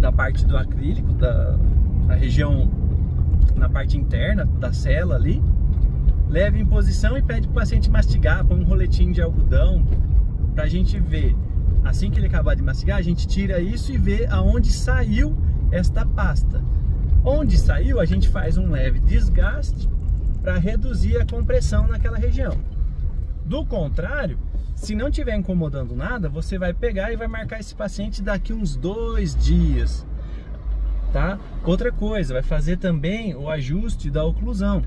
da parte do acrílico, da, da região na parte interna da cela ali. Leva em posição e pede para o paciente mastigar, põe um roletinho de algodão para a gente ver. Assim que ele acabar de mastigar, a gente tira isso e vê aonde saiu esta pasta. Onde saiu, a gente faz um leve desgaste para reduzir a compressão naquela região. Do contrário, se não estiver incomodando nada, você vai pegar e vai marcar esse paciente daqui uns dois dias, tá? Outra coisa, vai fazer também o ajuste da oclusão.